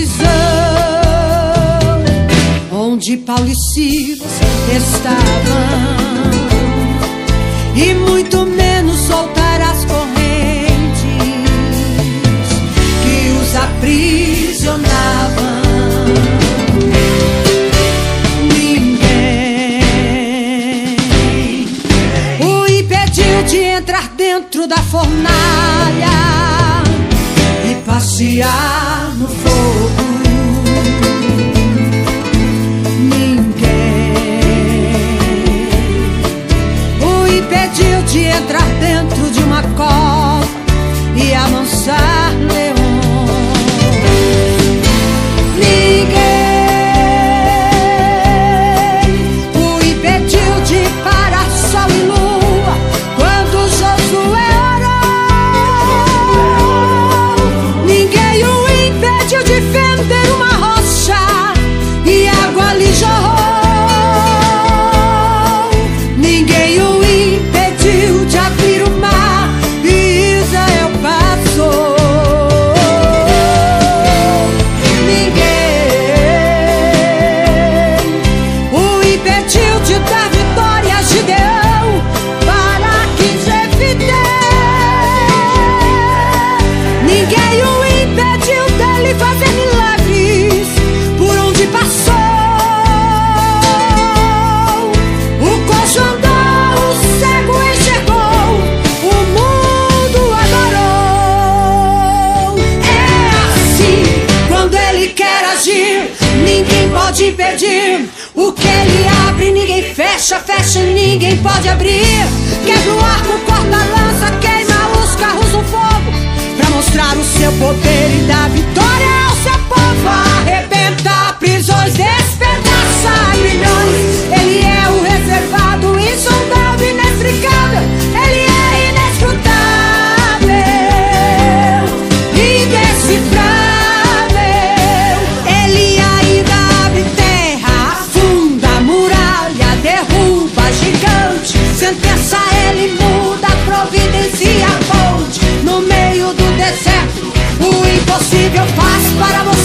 prisão onde Paulo e Silas estavam e muito menos soltar as correntes que os aprisionavam. Ninguém o impediu de entrar dentro da fornalha e passear no Ninguém. O impediu de entrar dentro fecha, fecha, ninguém pode abrir. Quebra o arco, corta a lança, queima os carros no fogo. Pra mostrar o seu poder e dar vitória ao seu povo. impossível faz para você.